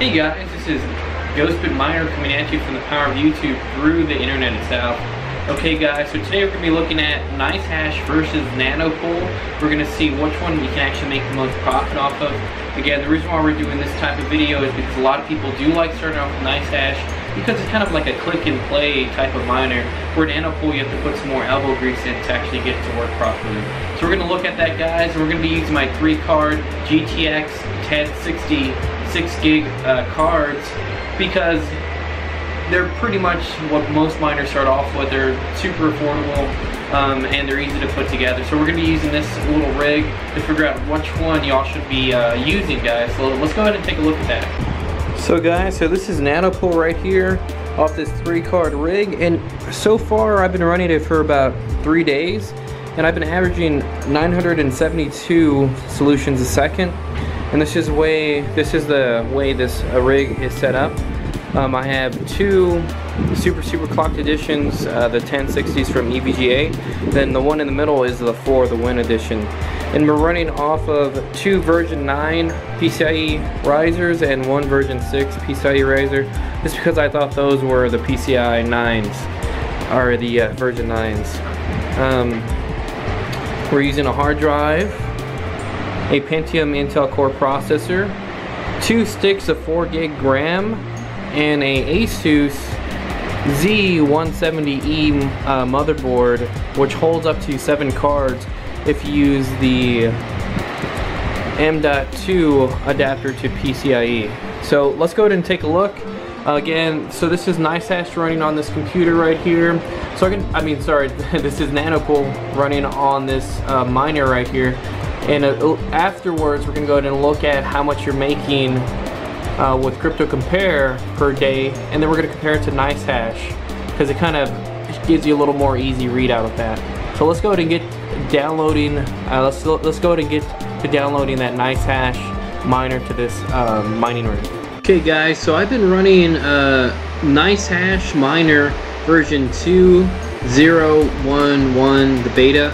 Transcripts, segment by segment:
Hey guys, this is Ghostbit Miner coming at you from the power of YouTube through the internet itself. Okay guys, so today we're going to be looking at NiceHash versus Nanopool. We're going to see which one we can actually make the most profit off of. Again, the reason why we're doing this type of video is because a lot of people do like starting off with NiceHash because it's kind of like a click and play type of miner where Nanopool you have to put some more elbow grease in to actually get it to work properly. So we're going to look at that guys. We're going to be using my three card GTX 1060 6 gig uh, cards because they're pretty much what most miners start off with. They're super affordable um, and they're easy to put together. So we're going to be using this little rig to figure out which one y'all should be uh, using, guys. So let's go ahead and take a look at that. So guys, so this is Nanopool right here off this three card rig and so far I've been running it for about three days and I've been averaging 972 solutions a second and this is way this is the way this uh, rig is set up. Um, I have two super super clocked editions uh, the 1060s from EVGA then the one in the middle is the 4 the Win edition and we're running off of two version 9 PCIe risers and one version 6 PCIe riser just because I thought those were the PCI 9s or the uh, version 9s um, we're using a hard drive a Pentium Intel Core processor, two sticks of 4 gig RAM, and a Asus Z170E uh, motherboard, which holds up to 7 cards if you use the M.2 adapter to PCIe. So let's go ahead and take a look. Again, so this is NiceHash running on this computer right here. So I can, I mean, sorry, this is Nanopool running on this uh, miner right here. And uh, afterwards, we're gonna go ahead and look at how much you're making uh, with Crypto Compare per day, and then we're gonna compare it to NiceHash because it kind of gives you a little more easy readout of that. So let's go ahead and get downloading. Uh, let's let's go ahead and get to downloading that NiceHash miner to this um, mining rig. Okay, guys. So I've been running uh, NiceHash miner version 2.0.1.1, the beta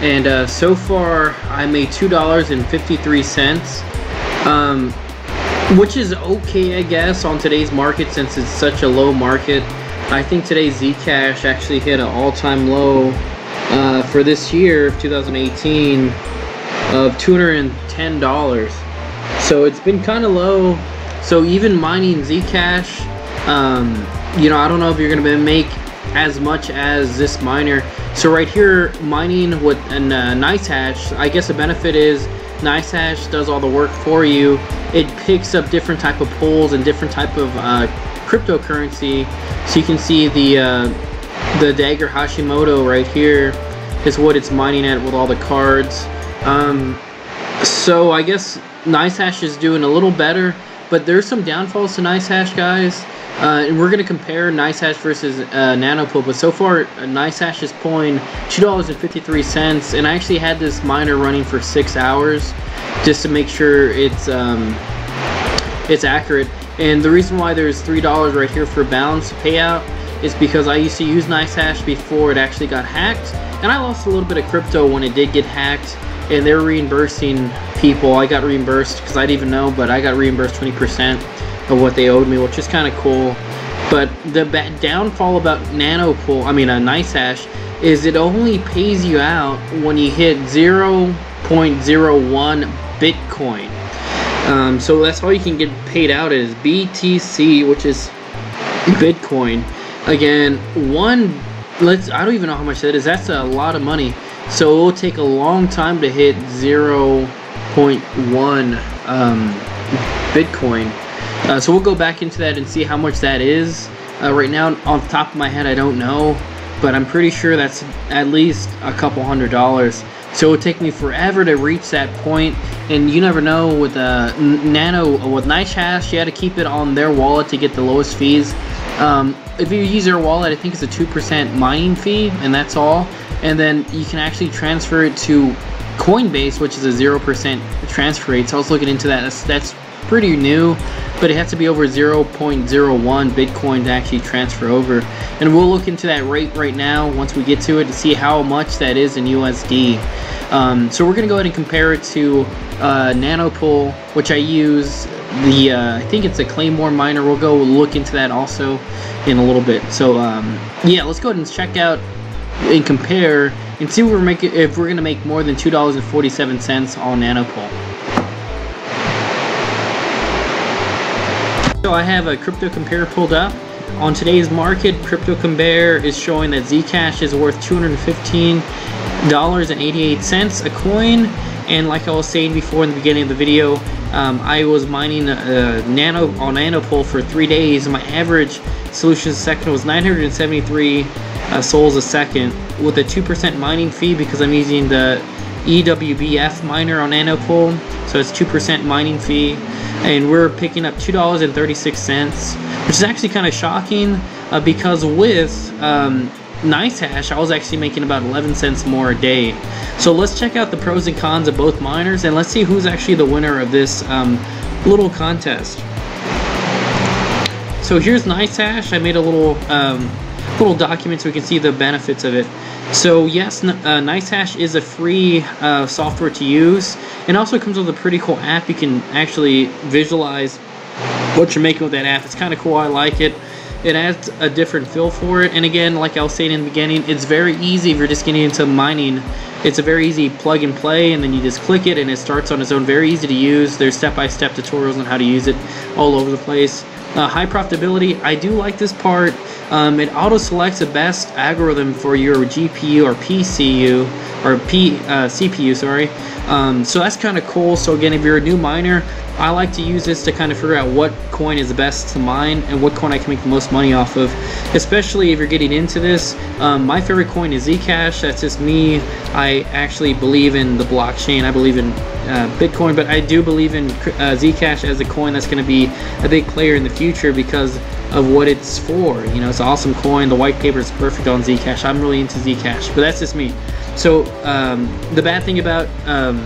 and uh, so far I made two dollars and fifty three cents um, which is okay I guess on today's market since it's such a low market I think today's Zcash actually hit an all-time low uh, for this year 2018 of $210 so it's been kind of low so even mining Zcash um, you know I don't know if you're gonna make as much as this miner. So right here, mining with a uh, NiceHash, I guess the benefit is NiceHash does all the work for you. It picks up different type of pools and different type of uh, cryptocurrency. So you can see the uh, the Dagger Hashimoto right here is what it's mining at with all the cards. Um, so I guess NiceHash is doing a little better, but there's some downfalls to NiceHash, guys. Uh, and we're going to compare NiceHash versus uh, Nanopool, but so far, uh, NiceHash is pulling $2.53, and I actually had this miner running for six hours just to make sure it's um, it's accurate. And the reason why there's $3 right here for balance payout is because I used to use NiceHash before it actually got hacked, and I lost a little bit of crypto when it did get hacked, and they're reimbursing people. I got reimbursed because I didn't even know, but I got reimbursed 20% of what they owed me, which is kind of cool. But the downfall about Nanopool, I mean a NiceHash, is it only pays you out when you hit 0.01 Bitcoin. Um, so that's all you can get paid out is BTC, which is Bitcoin. Again, one, let's, I don't even know how much that is. That's a lot of money. So it will take a long time to hit 0.1 um, Bitcoin. Uh, so we'll go back into that and see how much that is. Uh, right now, the top of my head, I don't know, but I'm pretty sure that's at least a couple hundred dollars. So it would take me forever to reach that point, and you never know with uh, Nano with NiceHash, you had to keep it on their wallet to get the lowest fees. Um, if you use their wallet, I think it's a two percent mining fee, and that's all. And then you can actually transfer it to Coinbase, which is a zero percent transfer rate. So I was looking into that. That's, that's pretty new, but it has to be over 0.01 Bitcoin to actually transfer over. And we'll look into that rate right now once we get to it to see how much that is in USD. Um, so we're going to go ahead and compare it to uh, Nanopool, which I use the uh, I think it's a Claymore miner. We'll go look into that also in a little bit. So um, yeah, let's go ahead and check out and compare and see if we're making if we're gonna make more than two dollars and forty seven cents on Nanopool. So I have a crypto compare pulled up. On today's market, crypto compare is showing that Zcash is worth $215.88 a coin. And like I was saying before in the beginning of the video, um, I was mining uh, nano on Nanopool for three days. and My average solution second was 973 uh, sols a second with a 2% mining fee because I'm using the EWBF miner on Nanopool. So it's 2% mining fee. And we're picking up $2.36, which is actually kind of shocking uh, because with um, NiceHash, I was actually making about 11 cents more a day. So let's check out the pros and cons of both miners and let's see who's actually the winner of this um, little contest. So here's NiceHash. I made a little um, little document so we can see the benefits of it. So yes, uh, NiceHash is a free uh, software to use. and also comes with a pretty cool app. You can actually visualize what you're making with that app. It's kind of cool. I like it. It adds a different feel for it. And again, like I was saying in the beginning, it's very easy if you're just getting into mining. It's a very easy plug and play, and then you just click it, and it starts on its own. Very easy to use. There's step-by-step -step tutorials on how to use it all over the place. Uh, high profitability, I do like this part. Um, it auto selects the best algorithm for your GPU or PCU or P uh, CPU, sorry. Um, so that's kind of cool. So again, if you're a new miner, I like to use this to kind of figure out what coin is the best to mine and what coin I can make the most money off of. Especially if you're getting into this. Um, my favorite coin is Zcash. That's just me. I actually believe in the blockchain. I believe in uh, Bitcoin, but I do believe in uh, Zcash as a coin that's going to be a big player in the future because of what it's for. You know, it's an awesome coin. The white paper is perfect on Zcash. I'm really into Zcash, but that's just me. So um, the bad thing about um,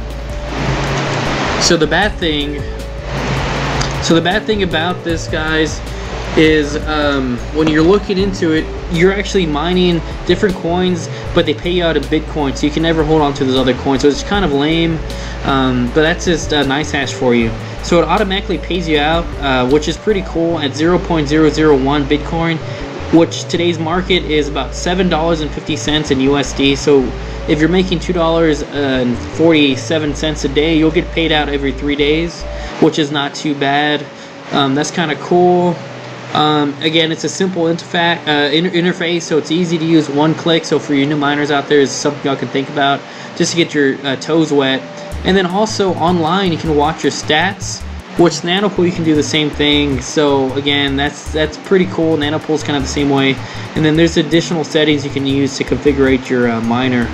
so the bad thing so the bad thing about this, guys, is um, when you're looking into it, you're actually mining different coins, but they pay you out in Bitcoin, so you can never hold on to those other coins. So it's kind of lame, um, but that's just a NiceHash for you. So it automatically pays you out, uh, which is pretty cool, at 0.001 Bitcoin, which today's market is about $7.50 in USD. So if you're making $2.47 a day, you'll get paid out every three days which is not too bad. Um, that's kind of cool. Um, again, it's a simple uh, inter interface, so it's easy to use one click. So for you new miners out there, it's something y'all can think about just to get your uh, toes wet. And then also online, you can watch your stats, which Nanopool you can do the same thing. So again, that's that's pretty cool. Nanopool is kind of the same way. And then there's additional settings you can use to configure your uh, miner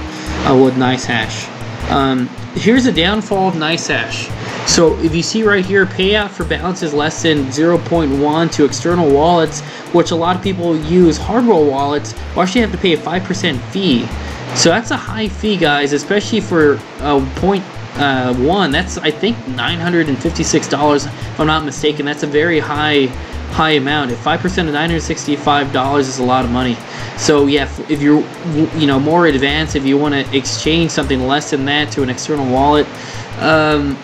uh, with NiceHash. Um, here's a downfall of NiceHash. So if you see right here, payout for balances less than 0.1 to external wallets, which a lot of people use hardware wallets, will actually have to pay a 5% fee. So that's a high fee, guys, especially for uh, point uh, one. That's I think $956, if I'm not mistaken. That's a very high high amount. If 5% of $965 is a lot of money. So yeah, if you're you know more advanced, if you want to exchange something less than that to an external wallet, um,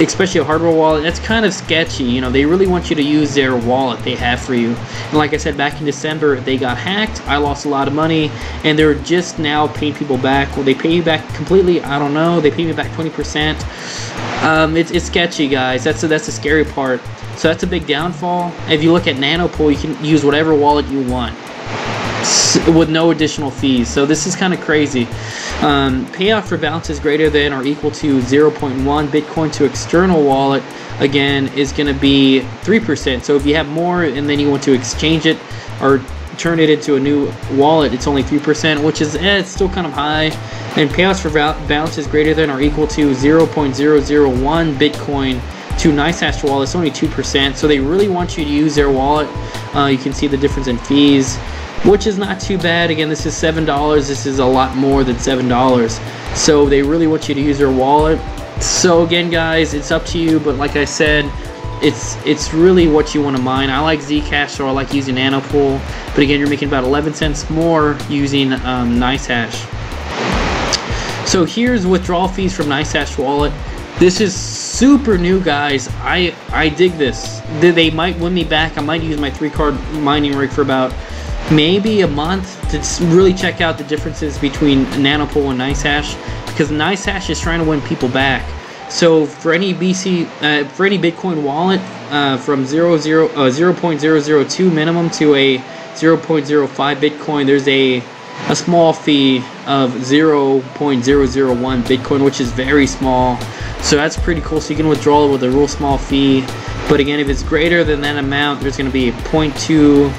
especially a hardware wallet, that's kind of sketchy. You know, they really want you to use their wallet they have for you. And like I said, back in December, they got hacked. I lost a lot of money, and they're just now paying people back. Will they pay you back completely? I don't know. They pay me back 20%. Um, it's, it's sketchy, guys. That's a, that's the scary part. So that's a big downfall. If you look at Nanopool, you can use whatever wallet you want with no additional fees. So this is kind of crazy. Um, payout for balances greater than or equal to 0.1 Bitcoin to external wallet, again, is going to be 3%. So if you have more and then you want to exchange it or turn it into a new wallet, it's only 3%, which is eh, it's still kind of high. And payouts for balances greater than or equal to 0.001 Bitcoin to NiceHash wallet, it's only 2%. So they really want you to use their wallet. Uh, you can see the difference in fees which is not too bad. Again, this is $7. This is a lot more than $7. So they really want you to use their wallet. So again, guys, it's up to you. But like I said, it's it's really what you want to mine. I like Zcash, so I like using Nanopool. But again, you're making about 11 cents more using um, NiceHash. So here's withdrawal fees from NiceHash wallet. This is super new guys. I I dig this. They, they might win me back. I might use my three card mining rig for about maybe a month to really check out the differences between Nanopool and NiceHash because NiceHash is trying to win people back. So for any BC, uh, for any Bitcoin wallet, uh, from 0, 0, uh, 0.002 minimum to a 0.05 Bitcoin, there's a a small fee of 0.001 Bitcoin, which is very small. So that's pretty cool. So you can withdraw it with a real small fee. But again, if it's greater than that amount, there's going to be a 0.2,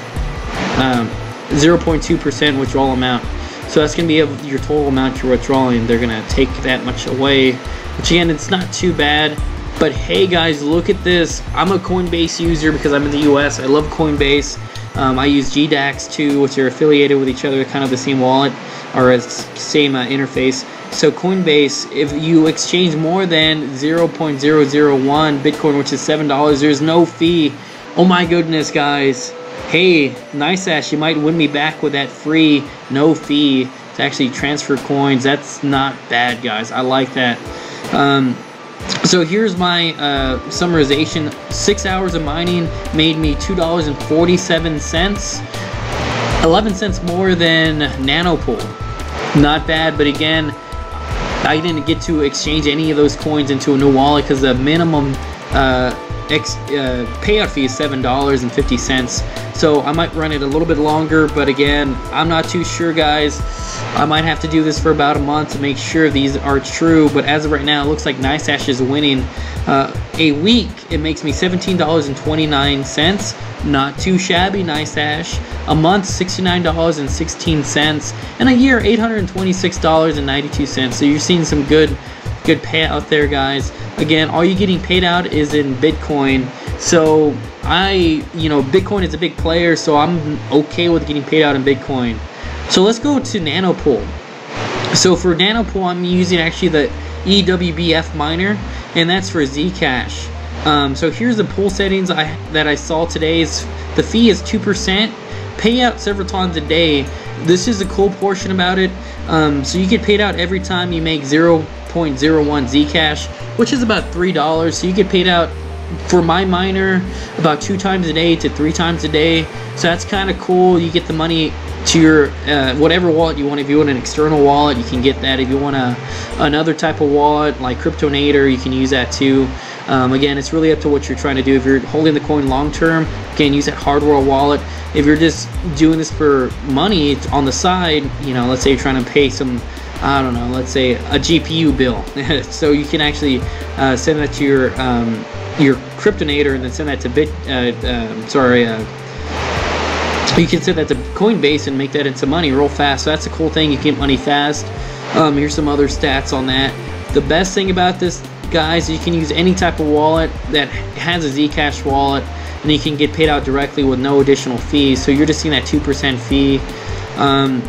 um, 0.2% withdrawal amount. So that's going to be your total amount you're withdrawing. They're going to take that much away, which again, it's not too bad. But hey guys, look at this. I'm a Coinbase user because I'm in the US. I love Coinbase. Um, I use GDAX too, which are affiliated with each other, kind of the same wallet or same uh, interface. So Coinbase, if you exchange more than 0.001 Bitcoin, which is $7, there's no fee. Oh my goodness, guys. Hey, NiceHash, you might win me back with that free, no fee to actually transfer coins. That's not bad, guys. I like that. Um, so here's my uh, summarization. Six hours of mining made me $2.47. 11 cents more than Nanopool. Not bad, but again, I didn't get to exchange any of those coins into a new wallet because the minimum uh, ex, uh, payout fee is $7.50. So I might run it a little bit longer, but again, I'm not too sure, guys. I might have to do this for about a month to make sure these are true, but as of right now, it looks like NiceHash is winning. Uh, a week, it makes me $17.29. Not too shabby, NiceHash. A month, $69.16. And a year, $826.92. So you're seeing some good good payout there, guys. Again, all you're getting paid out is in Bitcoin. So I, you know, Bitcoin is a big player, so I'm okay with getting paid out in Bitcoin. So let's go to Nanopool. So for Nanopool, I'm using actually the EWBF miner, and that's for Zcash. Um, so here's the pool settings I, that I saw today. The fee is two percent. Pay out several times a day. This is the cool portion about it. Um, so you get paid out every time you make 0.01 Zcash, which is about three dollars. So you get paid out for my miner about two times a day to three times a day. So that's kind of cool. You get the money to your uh, whatever wallet you want. If you want an external wallet, you can get that. If you want a another type of wallet like Cryptonator, you can use that too. Um, again, it's really up to what you're trying to do. If you're holding the coin long term, again, use that hardware wallet. If you're just doing this for money on the side, you know, let's say you're trying to pay some, I don't know, let's say a GPU bill. so you can actually uh, send that to your um, your Cryptonator and then send that to Bit. Uh, um, sorry. Uh, you can send that to Coinbase and make that into money real fast. So that's a cool thing. You get money fast. Um, here's some other stats on that. The best thing about this, guys, is you can use any type of wallet that has a Zcash wallet, and you can get paid out directly with no additional fees. So you're just seeing that 2% fee. Um,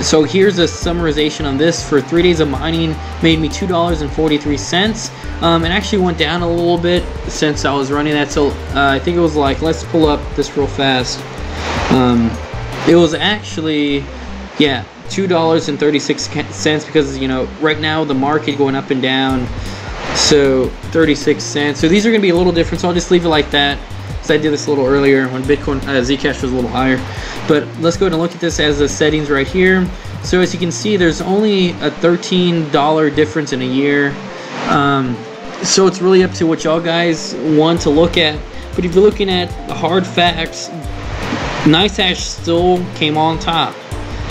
so here's a summarization on this. For three days of mining, made me $2.43. Um, it actually went down a little bit since I was running that. So uh, I think it was like, let's pull up this real fast. Um, it was actually, yeah, two dollars and thirty six cents because you know right now the market going up and down. So 36 cents. So these are to be a little different. So I'll just leave it like that. So I did this a little earlier when Bitcoin uh, Zcash was a little higher. But let's go ahead and look at this as the settings right here. So as you can see, there's only a $13 difference in a year. Um, so it's really up to what y'all guys want to look at. But if you're looking at the hard facts, NiceHash still came on top.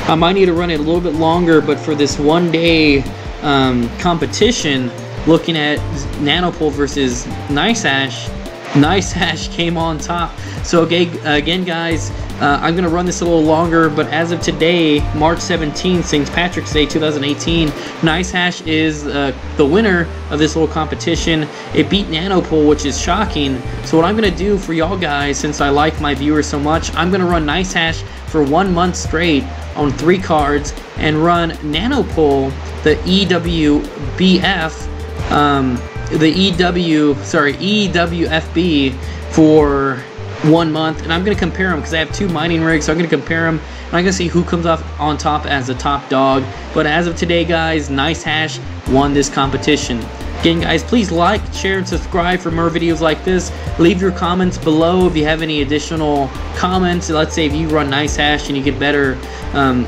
I might need to run it a little bit longer, but for this one day um, competition, looking at Nanopool versus NiceHash, NiceHash came on top. So okay, again, guys, uh, I'm gonna run this a little longer, but as of today, March 17th, St. Patrick's Day 2018, NiceHash is uh, the winner of this little competition. It beat Nanopool, which is shocking. So what I'm gonna do for y'all guys, since I like my viewers so much, I'm gonna run NiceHash for one month straight on three cards and run Nanopool, the EWBF, um, the EW, sorry, EWFB for one month and I'm going to compare them because I have two mining rigs so I'm going to compare them and I'm going to see who comes off on top as the top dog but as of today guys NiceHash won this competition Again, guys, please like, share, and subscribe for more videos like this. Leave your comments below if you have any additional comments. Let's say if you run NiceHash and you get better um,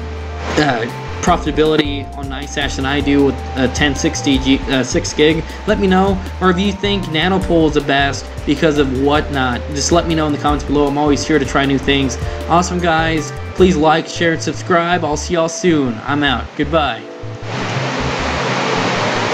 uh, profitability on NiceHash than I do with a 1060 G, uh, 6 gig, let me know. Or if you think Nanopool is the best because of whatnot, just let me know in the comments below. I'm always here to try new things. Awesome, guys. Please like, share, and subscribe. I'll see y'all soon. I'm out. Goodbye.